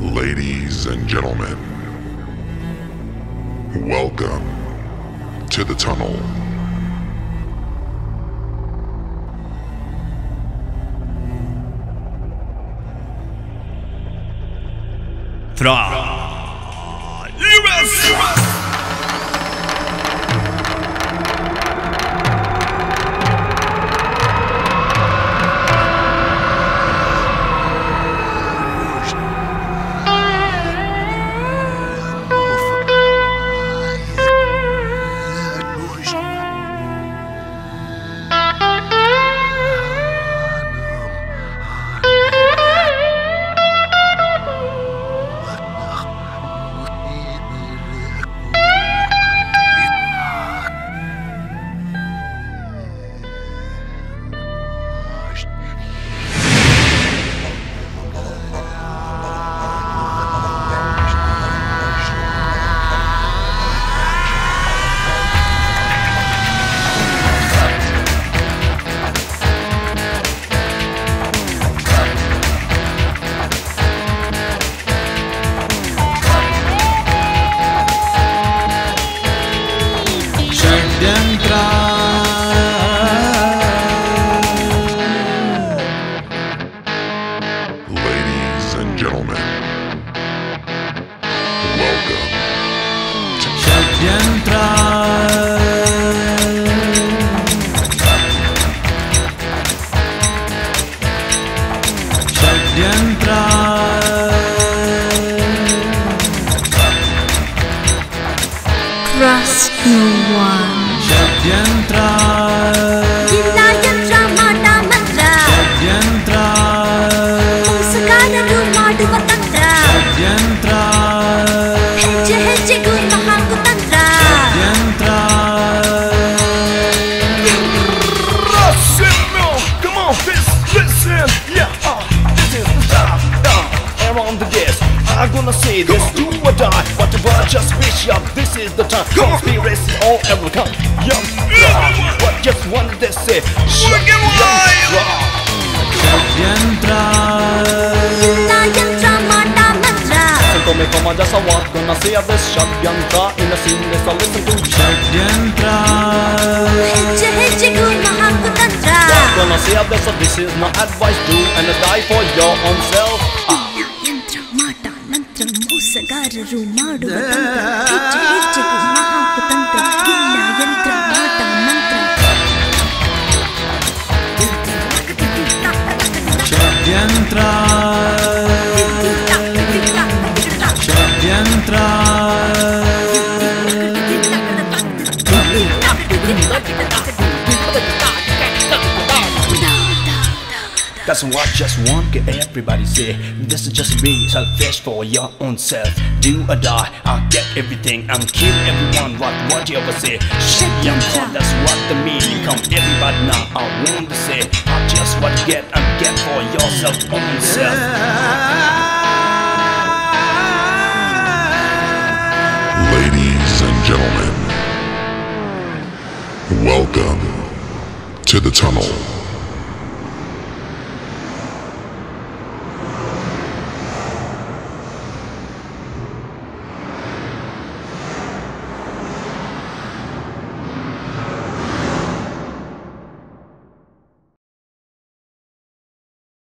Ladies and gentlemen, welcome to the tunnel. Fra US! Trust no one. ಷಡ್ಯಂತ್ರ ಇಲ್ಲ ಯಂತ್ರ ಮಾಟ ಮಂತ್ರ ಷಡ್ಯಂತ್ರ ಮೋಸಗಾರರು ಮಾಡುವ ತಂತ್ರ ಷಡ್ಯಂತ್ರ ಹೆಜ್ಜೆ ಹೆಜ್ಜೆಗೂ ಮಹಾಕು ತಂತ್ರ ಷಡ್ಯಂತ್ರ Listen, no, come on, this, listen, yeah, uh, this is the time, uh, and on the guess. I'm gonna say this, do or die, whatever, just wish up, this is the time. Conspiracy all ever come, young, rock, what just wanted to say, shut young, rock. ಷಡ್ಯಂತ್ರ ಇಲ್ಲ ಯಂತ್ರ ಮಾಟ ಮಂತ್ರ Sen kommer komma dessa watt, gonna se this shot, yantra, in the scene, this I listen to, ಷಡ್ಯಂತ್ರ ಹೆಜ್ಜೆ ಹೆಜ್ಜೆಗೂ ಮಹಾಕು ತಂತ್ರ gonna say this, so this is my advice, do and die for your own self. Ah. ಯಂತ್ರ ಮಾಟ ಮಂತ್ರ ಮೋಸಗಾರರು ಮಾಡುವ ತಂತ್ರ y entra. What I just want to everybody say. This is just me, selfish for your own self. Do or die, I'll get everything. I'm kill everyone. What what you ever say? Shit, young fun, that's what the meaning. Come everybody now, I want to say. I just what get and get for yourself own self. Ladies and gentlemen, welcome to the tunnel.